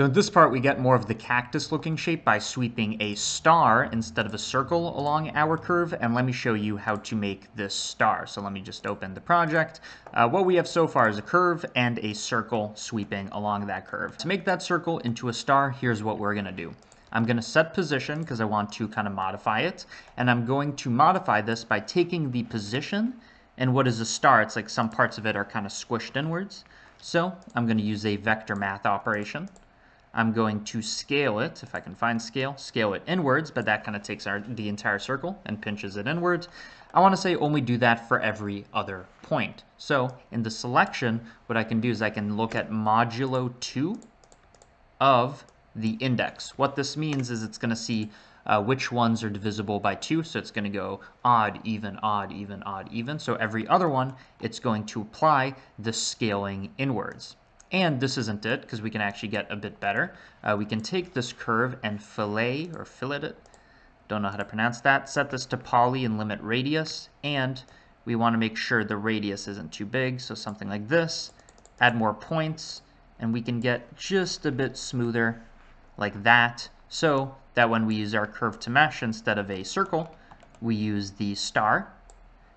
So in this part, we get more of the cactus looking shape by sweeping a star instead of a circle along our curve. And let me show you how to make this star. So let me just open the project. Uh, what we have so far is a curve and a circle sweeping along that curve. To make that circle into a star, here's what we're gonna do. I'm going to set position because I want to kind of modify it. And I'm going to modify this by taking the position and what is a star. It's like some parts of it are kind of squished inwards. So I'm going to use a vector math operation. I'm going to scale it, if I can find scale, scale it inwards, but that kind of takes our, the entire circle and pinches it inwards. I want to say only do that for every other point. So in the selection, what I can do is I can look at modulo 2 of the index. What this means is it's going to see uh, which ones are divisible by 2. So it's going to go odd, even, odd, even, odd, even. So every other one, it's going to apply the scaling inwards. And this isn't it, because we can actually get a bit better. Uh, we can take this curve and fillet, or fillet it, don't know how to pronounce that, set this to poly and limit radius, and we want to make sure the radius isn't too big, so something like this, add more points, and we can get just a bit smoother like that, so that when we use our curve to mesh instead of a circle, we use the star,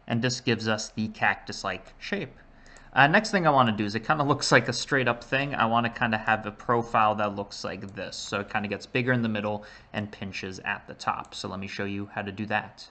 and this gives us the cactus-like shape. Uh, next thing I want to do is it kind of looks like a straight up thing. I want to kind of have a profile that looks like this. So it kind of gets bigger in the middle and pinches at the top. So let me show you how to do that.